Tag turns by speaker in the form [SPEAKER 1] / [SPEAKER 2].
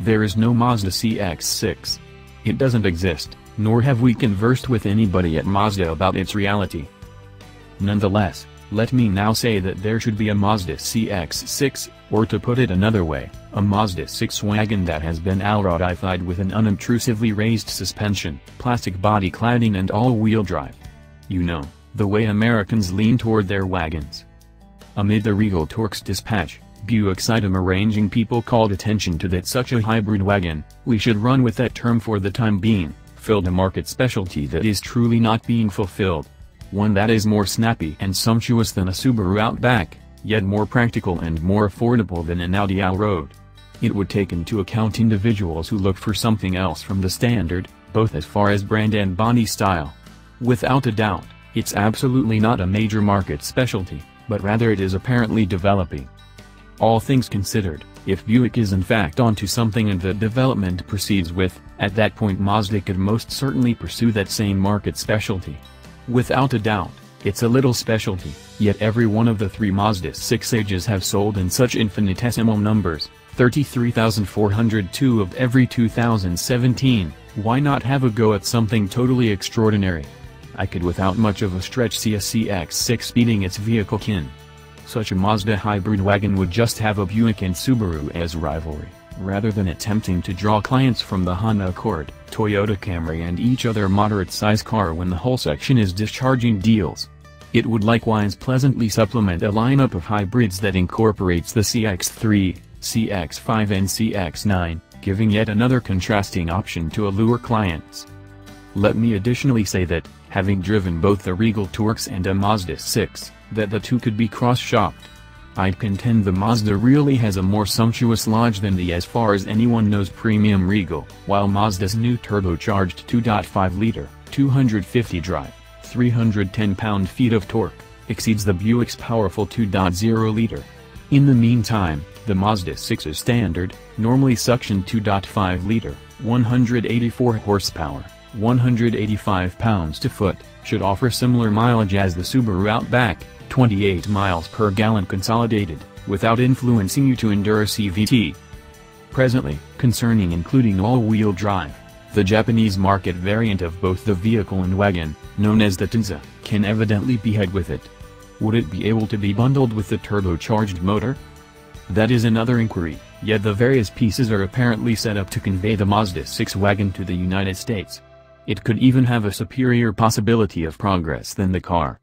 [SPEAKER 1] There is no Mazda CX-6. It doesn't exist, nor have we conversed with anybody at Mazda about its reality. Nonetheless, let me now say that there should be a Mazda CX-6, or to put it another way, a Mazda 6 wagon that has been Allroad-ified with an unobtrusively raised suspension, plastic body cladding and all-wheel drive. You know, the way Americans lean toward their wagons. Amid the Regal TourX dispatch, Buick Sitem arranging people called attention to that such a hybrid wagon, we should run with that term for the time being, filled a market specialty that is truly not being fulfilled. One that is more snappy and sumptuous than a Subaru Outback, yet more practical and more affordable than an Audi Allroad. It would take into account individuals who look for something else from the standard, both as far as brand and body style. Without a doubt, it's absolutely not a major market specialty, but rather it is apparently developing. All things considered, if Buick is in fact onto something and the development proceeds with, at that point Mazda could most certainly pursue that same market specialty. Without a doubt, it's a little specialty, yet every one of the three Mazda 6 Ages have sold in such infinitesimal numbers, 33,402 of every 2017, why not have a go at something totally extraordinary? I could without much of a stretch see a CX-6 beating its vehicle kin. Such a Mazda hybrid wagon would just have a Buick and Subaru as rivalry rather than attempting to draw clients from the Honda Accord, Toyota Camry and each other moderate-size car when the whole section is discharging deals. It would likewise pleasantly supplement a lineup of hybrids that incorporates the CX-3, CX-5 and CX-9, giving yet another contrasting option to allure clients. Let me additionally say that, having driven both the Regal TourX and a Mazda 6, that the two could be cross-shopped. I'd contend the Mazda really has a more sumptuous lodge than the as far as anyone knows premium Regal, while Mazda's new turbocharged 2.5-liter, 250 drive, 310 pound-feet of torque, exceeds the Buick's powerful 2.0-liter. In the meantime, the Mazda 6's standard, normally suction 2.5-liter, 184 horsepower, 185 pounds to foot, should offer similar mileage as the Subaru Outback, 28 miles per gallon consolidated, without influencing you to endure a CVT. Presently, concerning including all-wheel drive, the Japanese market variant of both the vehicle and wagon, known as the Atenza, can evidently be had with it. Would it be able to be bundled with the turbocharged motor? That is another inquiry, yet the various pieces are apparently set up to convey the Mazda 6 wagon to the United States. It could even have a superior possibility of progress than the car,